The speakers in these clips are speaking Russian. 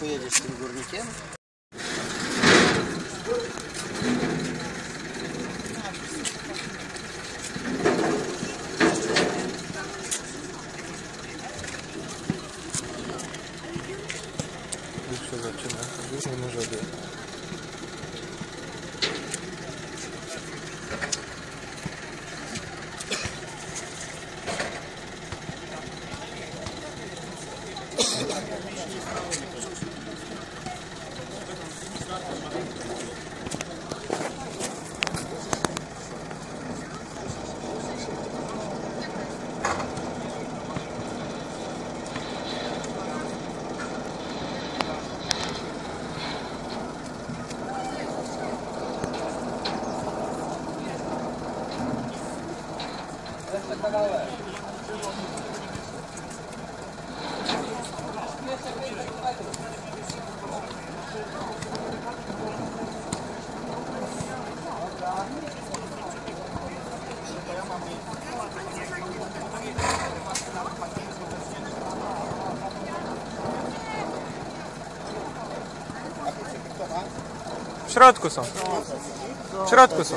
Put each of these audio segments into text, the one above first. поедешь с горнике. Більше зачинати, не може бути. Thank you. W środku są. W środku są.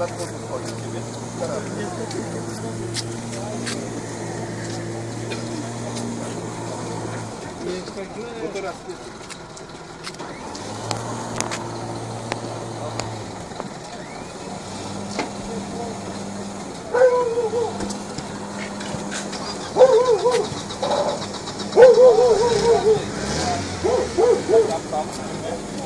Thank Woo!